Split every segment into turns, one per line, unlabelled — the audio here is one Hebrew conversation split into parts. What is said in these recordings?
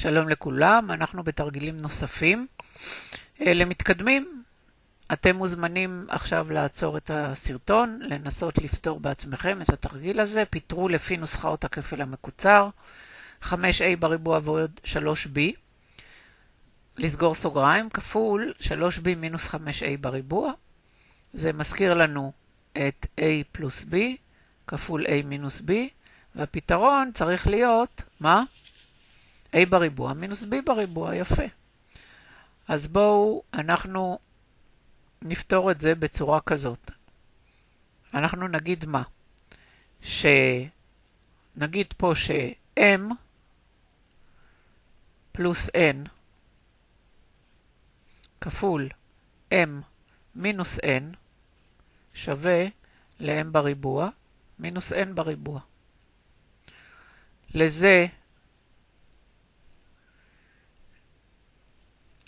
שלום לכולם, אנחנו בתרגילים נוספים. אה, למתקדמים, אתם מוזמנים עכשיו לעצור את הסרטון, לנסות לפתור בעצמכם את התרגיל הזה. פיתרו לפי נוסחאות הכפל המקוצר, 5a בריבוע ועוד 3b. לסגור סוגריים, כפול 3b מינוס 5a בריבוע. זה מזכיר לנו את a פלוס b כפול a מינוס b, והפתרון צריך להיות, מה? A בריבוע מינוס b בריבוע, יפה. אז בואו אנחנו נפתור את זה בצורה כזאת. אנחנו נגיד מה? שנגיד פה ש-m פלוס n כפול m מינוס n שווה ל-m בריבוע מינוס n בריבוע. לזה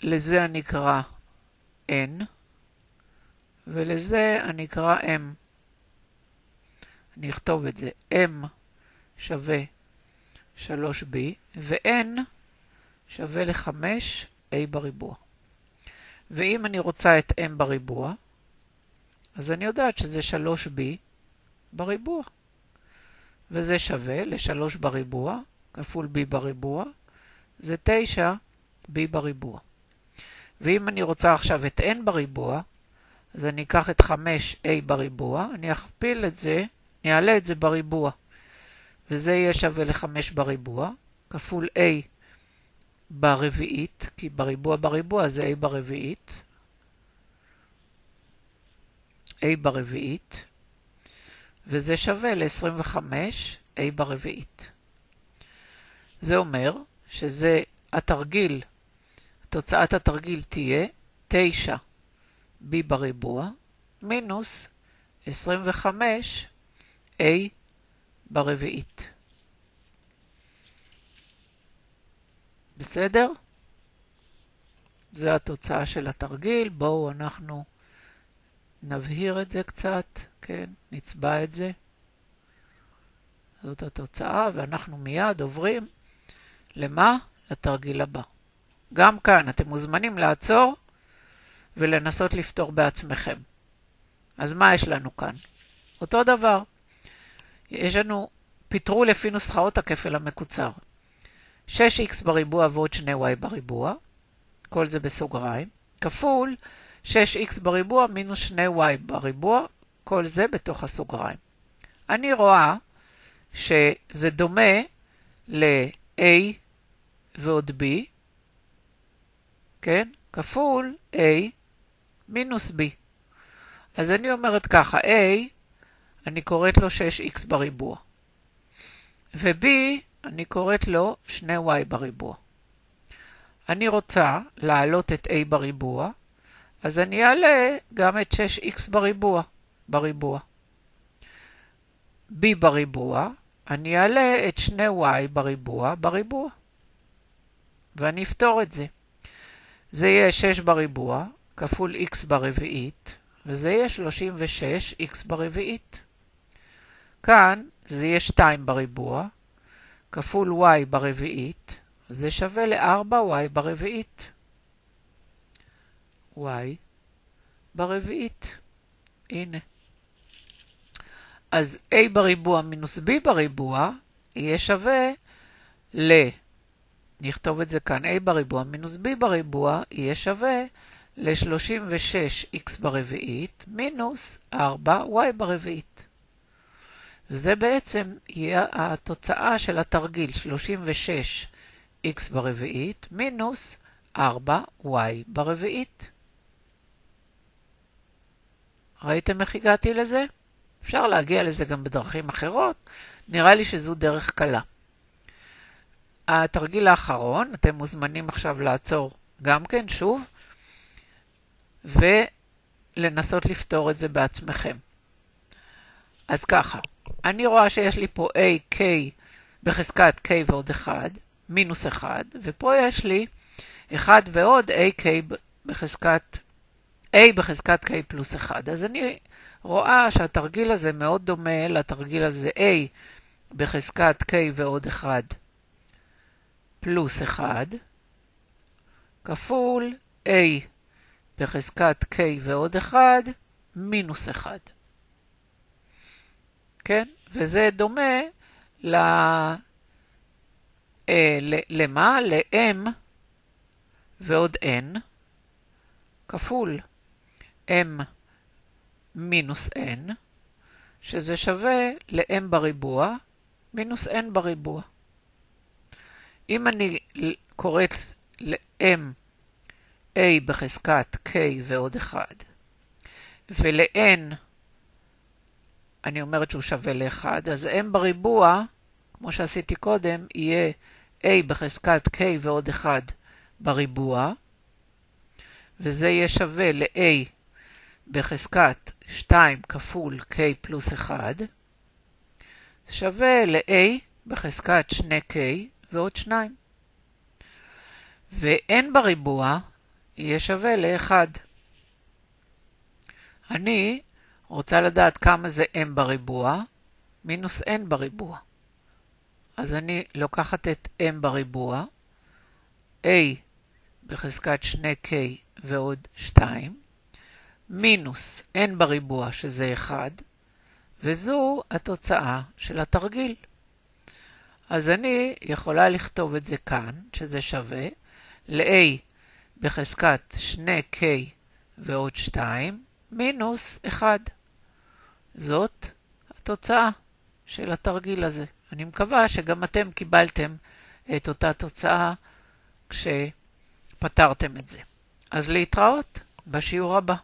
לזה אני אקרא n, ולזה אני אקרא m. אני אכתוב את זה. m שווה 3b, ו-n שווה ל-5a בריבוע. ואם אני רוצה את m בריבוע, אז אני יודעת שזה 3b בריבוע. וזה שווה ל-3 בריבוע כפול b בריבוע, זה 9b בריבוע. ואם אני רוצה עכשיו את n בריבוע, אז אני אקח את 5a בריבוע, אני אכפיל את זה, אני אעלה את זה בריבוע, וזה יהיה שווה ל-5 בריבוע, כפול a ברביעית, כי בריבוע בריבוע זה a ברביעית, a ברביעית, וזה שווה ל-25a ברביעית. זה אומר שזה התרגיל תוצאת התרגיל תהיה 9b בריבוע מינוס 25a ברביעית. בסדר? זו התוצאה של התרגיל. בואו אנחנו נבהיר את זה קצת, כן? נצבע את זה. זאת התוצאה, ואנחנו מיד עוברים למה? לתרגיל הבא. גם כאן אתם מוזמנים לעצור ולנסות לפתור בעצמכם. אז מה יש לנו כאן? אותו דבר. יש לנו, פיתרו לפי נוסחאות הכפל המקוצר. 6x בריבוע ועוד 2y בריבוע, כל זה בסוגריים, כפול 6x בריבוע מינוס 2y בריבוע, כל זה בתוך הסוגריים. אני רואה שזה דומה ל-a ועוד b, כן? כפול a מינוס b. אז אני אומרת ככה, a, אני קוראת לו 6x בריבוע, ו-b, אני קוראת לו 2y בריבוע. אני רוצה להעלות את a בריבוע, אז אני אעלה גם את 6x בריבוע, בריבוע. b בריבוע, אני אעלה את 2y בריבוע, בריבוע. ואני אפתור את זה. זה יהיה 6 בריבוע כפול x ברביעית, וזה יהיה 36x ברביעית. כאן זה יהיה 2 בריבוע כפול y ברביעית, זה שווה ל-4y ברביעית. y ברביעית. הנה. אז a בריבוע מינוס b בריבוע יהיה שווה ל... נכתוב את זה כאן, a בריבוע מינוס b בריבוע יהיה שווה ל-36x ברביעית מינוס 4y ברביעית. וזה בעצם יהיה התוצאה של התרגיל 36x ברביעית מינוס 4y ברביעית. ראיתם איך הגעתי לזה? אפשר להגיע לזה גם בדרכים אחרות, נראה לי שזו דרך קלה. התרגיל האחרון, אתם מוזמנים עכשיו לעצור גם כן, שוב, ולנסות לפתור את זה בעצמכם. אז ככה, אני רואה שיש לי פה a, k בחזקת k ועוד 1, מינוס 1, ופה יש לי 1 ועוד a, k בחזקת, a בחזקת k פלוס 1. אז אני רואה שהתרגיל הזה מאוד דומה לתרגיל הזה a בחזקת k ועוד 1 פלוס 1 כפול a בחזקת k ועוד 1 מינוס 1. כן? וזה דומה ל... אה, למה? ל-m ועוד n כפול m מינוס n, שזה שווה ל-m בריבוע מינוס n בריבוע. אם אני קוראת ל-m a בחזקת k ועוד 1, ול-n אני אומרת שהוא שווה ל-1, אז m בריבוע, כמו שעשיתי קודם, יהיה a בחזקת k ועוד 1 בריבוע, וזה יהיה שווה ל-a בחזקת 2 כפול k פלוס 1, שווה ל-a בחזקת 2k ועוד 2. ו-n בריבוע יהיה שווה ל-1. אני רוצה לדעת כמה זה m בריבוע מינוס n בריבוע. אז אני לוקחת את m בריבוע, a בחזקת 2k ועוד 2, מינוס n בריבוע שזה 1, וזו התוצאה של התרגיל. אז אני יכולה לכתוב את זה כאן, שזה שווה ל-a בחזקת 2k ועוד 2, מינוס 1. זאת התוצאה של התרגיל הזה. אני מקווה שגם אתם קיבלתם את אותה תוצאה כשפתרתם את זה. אז להתראות בשיעור הבא.